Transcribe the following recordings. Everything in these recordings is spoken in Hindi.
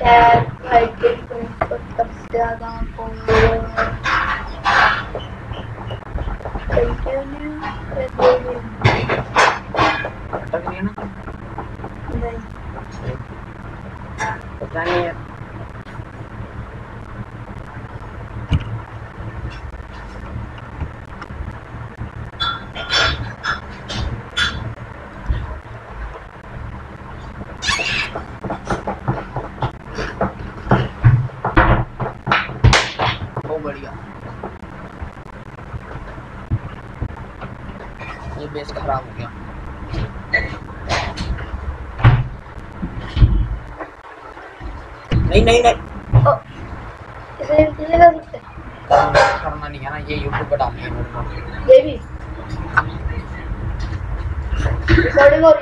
टैग हाइटिंग सत्तर से ज़्यादा कंटिन्यू अटक नहीं है पता नहीं है बेस खराब हो गया। नहीं नहीं नहीं। ओ, इसे हैं? करना नहीं है ना ये यूट्यूब पर डालनी है ये भी। रिकॉर्डिंग हो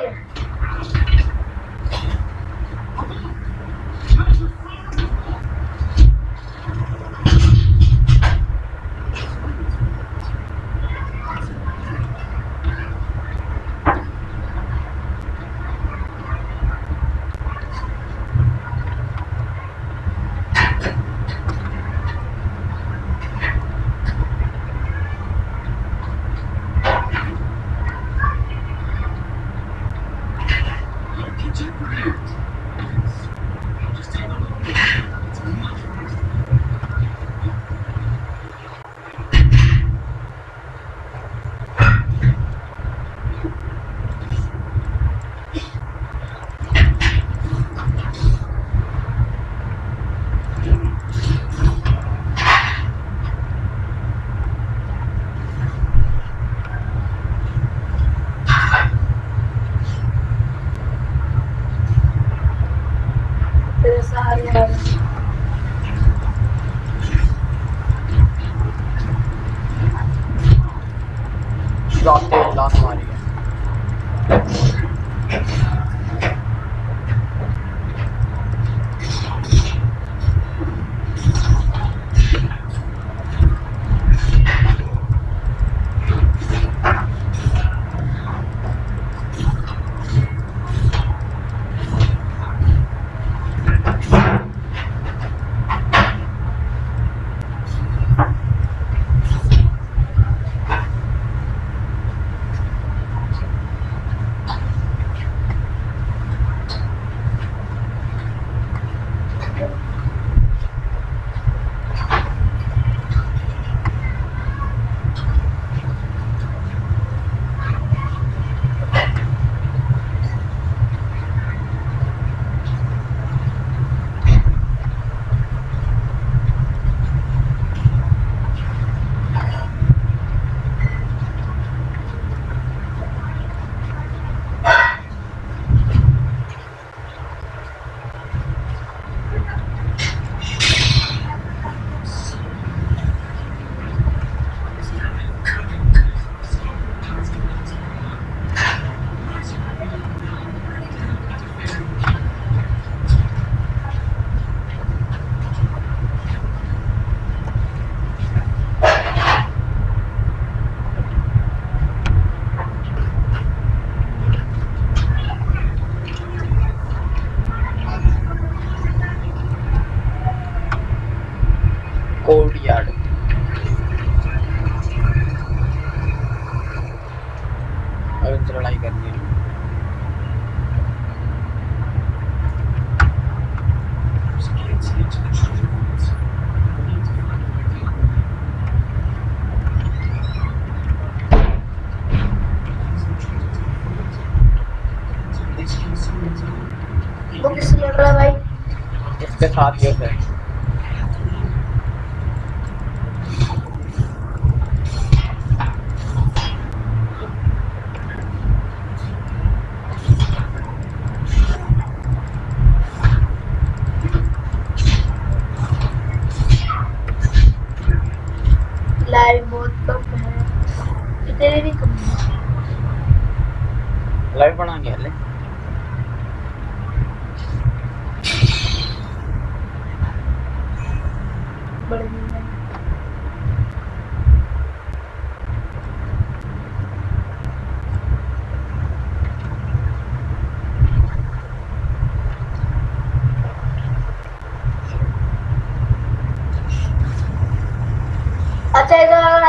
अब इनसे लड़ाई करनी है।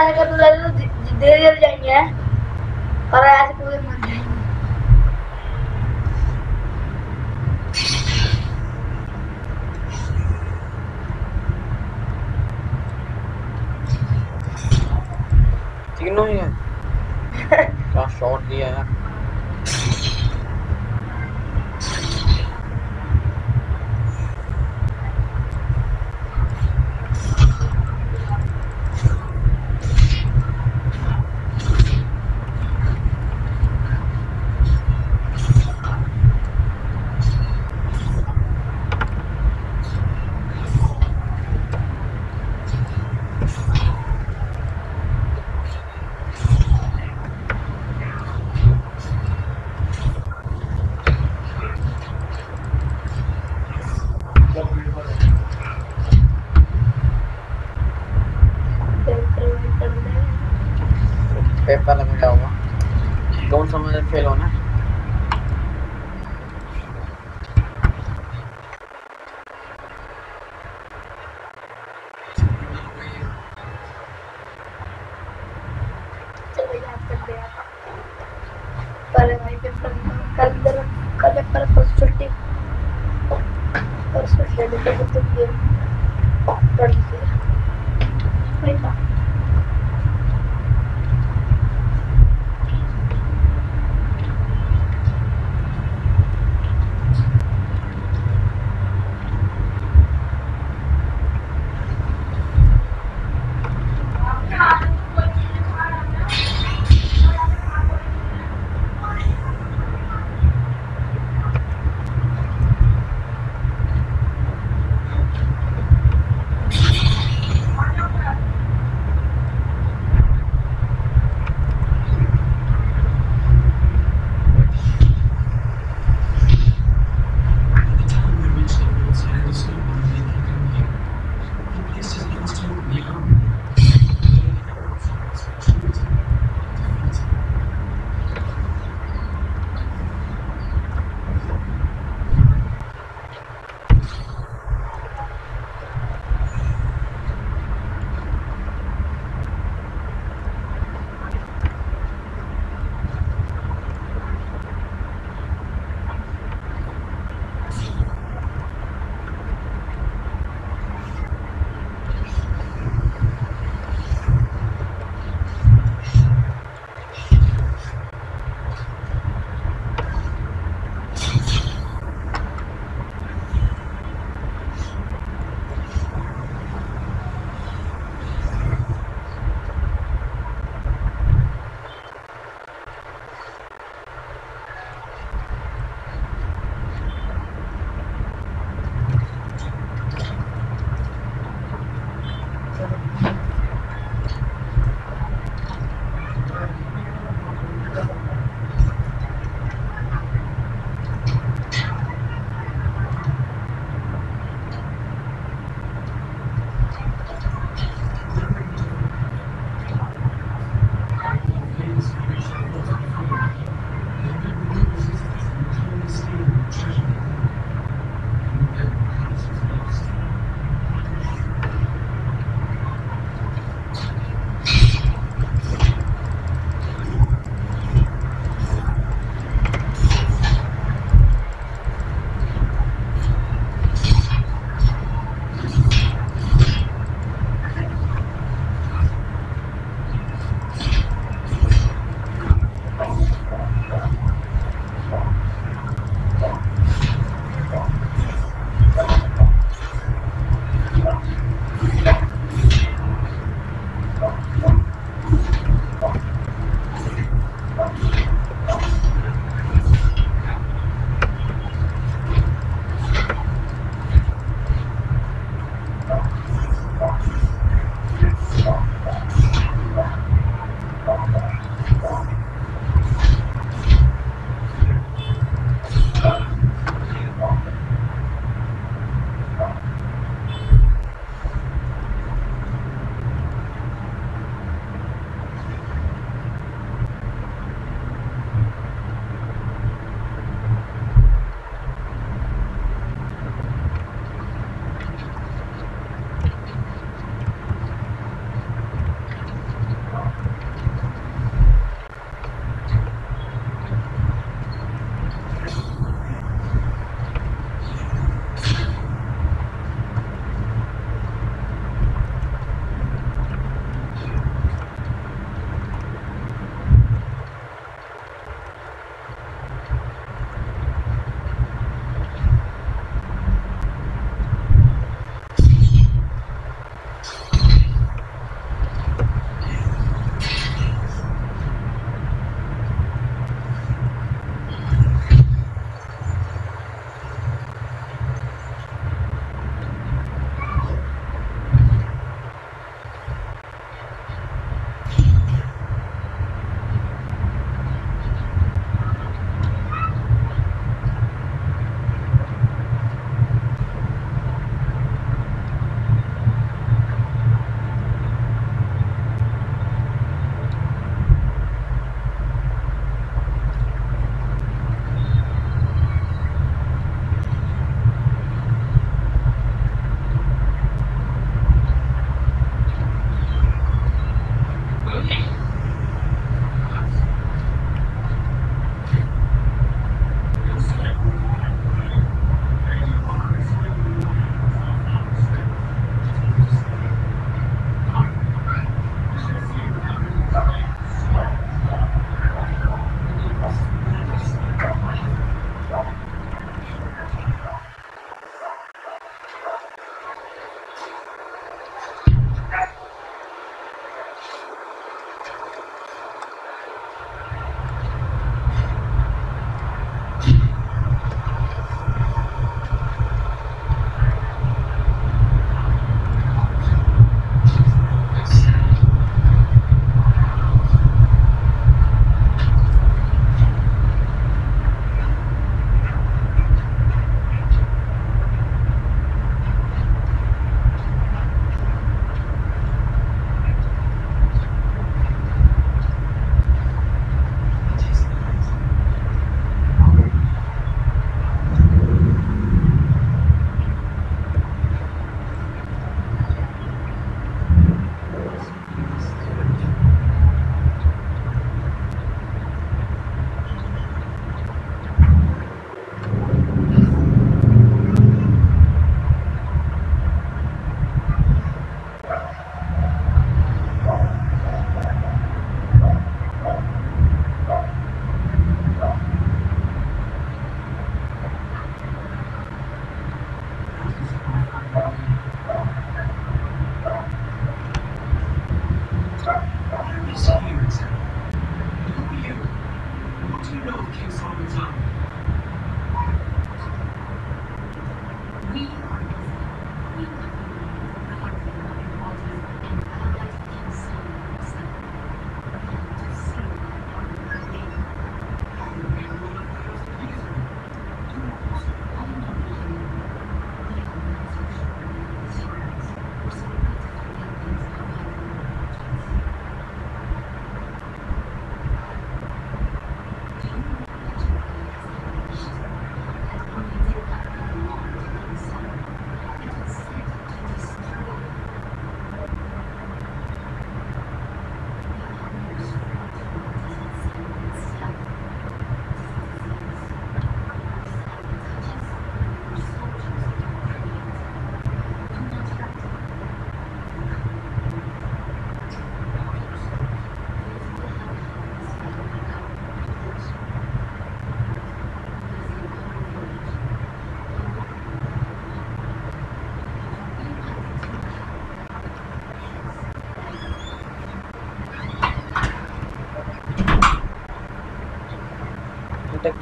mereka tuh lalu delirnya para asik tuh makanya Cino ya, kasar dia. Paper है भाई पेपर कल इधर कल पेपर है परसों छुट्टी परसों खेलने के लिए तो ये पढ़ लीजिए भाई का Yeah.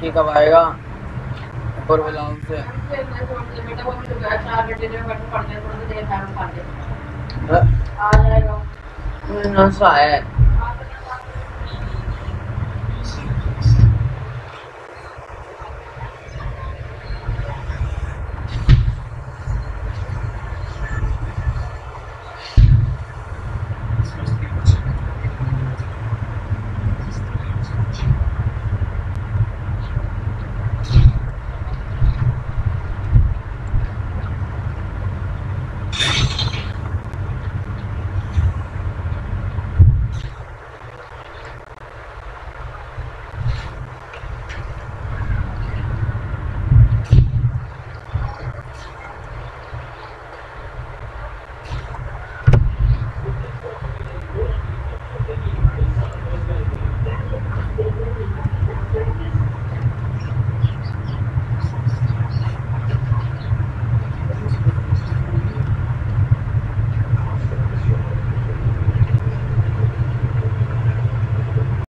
लकी कब आएगा? और बुलाओ से आ जाएगा। नशा है।